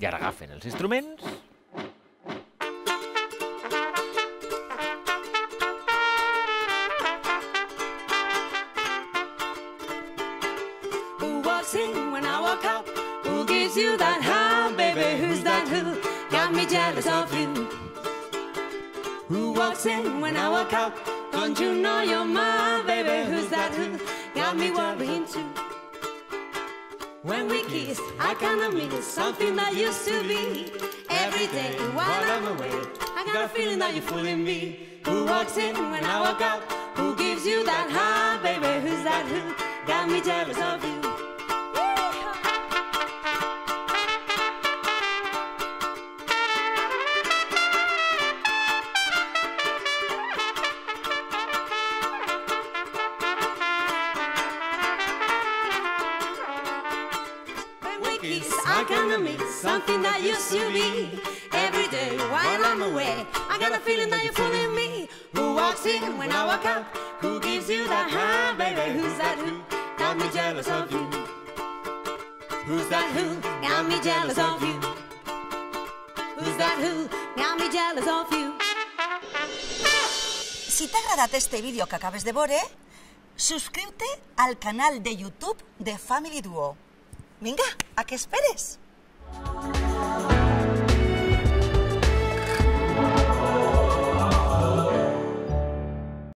I ara agafen els instruments when I walk out? Who gives you that high, baby? Who's that who got me jealous of you? Who walks in when I walk out? Don't you know you're mine, baby? Who's that who got me worrying too? When we kiss, I kinda miss something that used to be. Every day while I'm away, I got a feeling that you're fooling me. Who walks in when I walk out? Who gives you that high, baby? Who's that who got me jealous of you? Kiss, I kinda miss something that used to be. Every day while I'm away, I got a feeling that you're fooling me. Who walks in when I walk out? Who gives you that high, baby? Who's that who got me jealous of you? Who's that who got me jealous of you? Who's that who got me jealous of you? Si t'ha agradat este vídeo que acabes de veure, subscriu-te al canal de YouTube de Family Duo. Vinga, a què esperes?